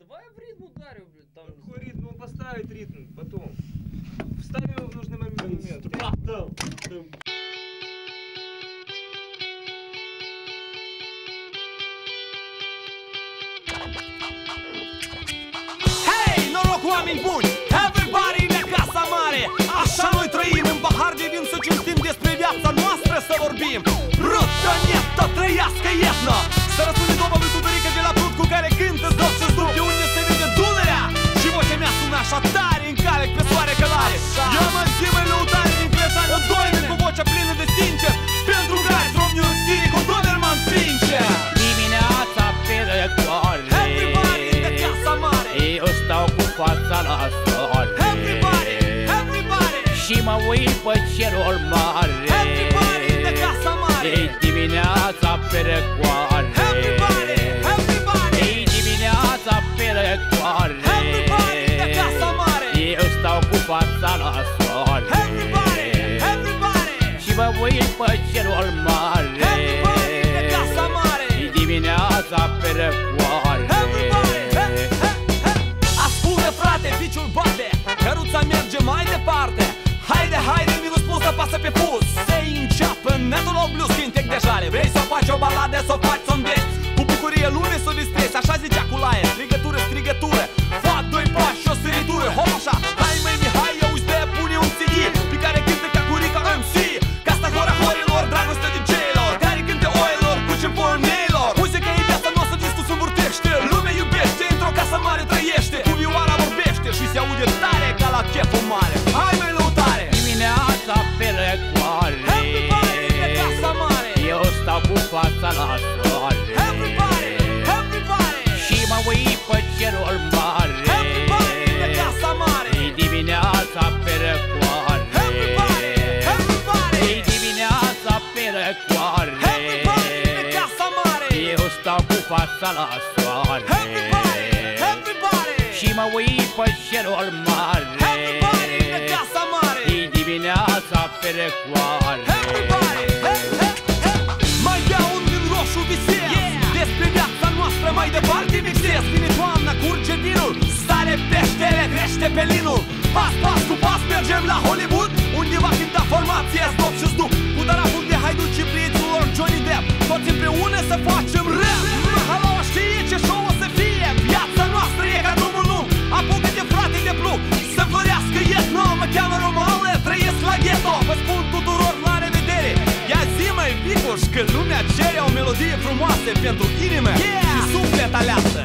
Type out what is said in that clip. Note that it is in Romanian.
Давай я в ритм ударю, блядь, там. Какой ритм? Ну, Он поставит ритм потом. Вставим его в нужный момент. Конструктор. Гей, народ вам імпульс! Everybody на Касамарі! А шануй троїм, багарді він сочим тим, де сприв'ятся, нас ну, тресоворбім! Рутто нет, то трияска єдно! Fața la soare. Everybody, everybody. Și mă uit pe cerul mare. Everybody de casa mare. E dimineața pe răcoare Everybody, everybody. E dimineața pe răcoare Everybody de casa mare. Eu stau cu fața la soare. Everybody, everybody. Și mă uit pe cerul mare. Everybody de casa mare. E dimineața pe răcoare minus plus să pasă pe pus. Se înceapă netul o blues cântec de jale Vrei să faci o baladă, să o faci să Cu bucurie lume să o distrezi Așa zicea cu laie, strigătură, strigătură Fac doi pași și o săritură. Hop așa, hai măi Mihai, auzi de pune un CD Pe care cântă ca curica MC Ca asta hora horilor, dragoste DJ-lor Care cântă oilor, cu cimponilor Muzica e viața noastră, discusul învârtește. Lumea iubește, într-o casă mare trăiește fața la soare. Everybody, everybody. Și mă uit pe cerul mare. Everybody de casa mare. E dimineața pe răcoare. Everybody, everybody. E dimineața pe răcoare. Everybody de casa mare. Eu stau cu fața la soare. Everybody, everybody. Și mă uit pe cerul mare. Everybody de casa mare. E dimineața pe răcoare. Everybody, hey, toamna, curge vinul Sare peștele, crește pelinul Pas, pas cu pas mergem la Hollywood Unde va cânta formația Stop și Snoop. Cu daraful de haiduci și prietenul lor Johnny Depp. Toți împreună să facem rap. Mahalaua știe ce show o să fie? Viața noastră e ca drumul lung. Apucă-te frate de plug Să florească etno Mă cheamă Romale, trăiesc la ghetto. Vă spun tuturor la revedere. Ia zi mai Vicuș că lumea cere o melodie frumoasă Pentru inimă și suflet aleasă